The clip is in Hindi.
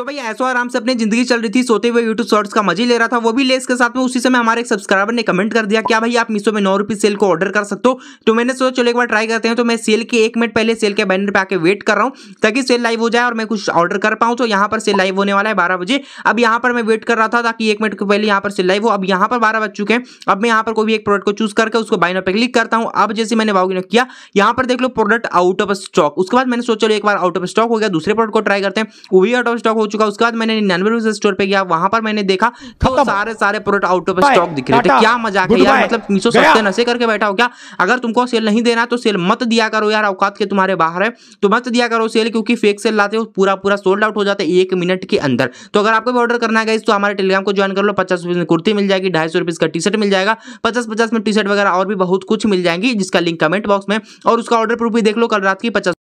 तो भाई ऐसा आराम से अपनी ज़िंदगी चल रही थी, सोते हुए यूट्यूब शॉर्ट्स का मज़े ले रहा था, वो भी लेस के साथ में, उसी समय हमारे एक सब्सक्राइबर ने कमेंट कर दिया, क्या भाई आप मीशो में नौ रुपये सेल को ऑर्डर कर सकते हो? तो मैंने सोचा, चलो एक बार ट्राई करते हैं। तो मैं सेल के एक मिनट पहले सेल के बैनर पे आके वेट कर रहा हूँ, ताकि सेल लाइव हो जाए और मैं कुछ ऑर्डर कर पाऊँ। तो यहाँ पर सेल लाइव होने वाला है बारह बजे। अब यहाँ पर मैं वेट कर रहा था, ताकि एक मिनट पहले यहाँ पर सेल लाइव हो। अब यहाँ पर बारह बज चुके हैं। अब मैं यहाँ पर कोई भी एक प्रोडक्ट को चूज़ करके उसको बाइनर पर क्लिक करता हूँ। अब जैसे मैंने वाउगिन किया, यहाँ पर देख लो प्रोडक्ट आउट ऑफ़ स्टॉक उसके बाद मैंने सोचा एक बार आउट ऑफ़ स्टॉक हो गया, दूसरे प्रोडक्ट को ट्राई करते हैं। वो भी आउट ऑफ़ स्टॉक चुका उसके बाद मैंने निन्यानवे रुपए स्टोर पे गया वहाँ पर मैंने देखा तो सारे सारे प्रोडक्ट आउट ऑफ़ स्टॉक दिख रहे थे। क्या मज़ाक है यार मतलब मीशो सस्ते नशे करके बैठा हो क्या? अगर तुमको सेल नहीं देना तो सेल मत दिया करो यार औकात के तुम्हारे बाहर है। तो मत दिया करो सेल क्योंकि फेक सेल लाते हो पूरा पूरा सोल्ड आउट हो जाता है एक मिनट के अंदर। तो अगर आपको भी ऑर्डर करना है तो हमारे टेलीग्राम को ज्वाइन कर लो पचास रुपये में कुर्ती मिल जाएगी ढाई सौ रुपये का टी शर्ट मिल जाएगा पचास पचास में टी शर्ट वगैरह और भी बहुत कुछ मिल जाएँगी जिसका लिंक कमेंट बॉक्स में और उसका ऑर्डर प्रूफ भी देख लो कल रात की पचास